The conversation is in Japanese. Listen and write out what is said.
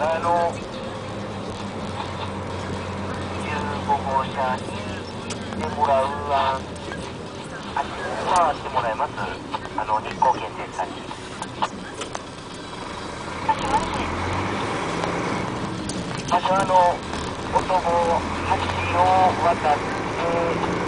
の15号車に来てもらうわ、あっち回ってもらいます、あの日光県設さんに。しもし。場所あの、男号8を渡って、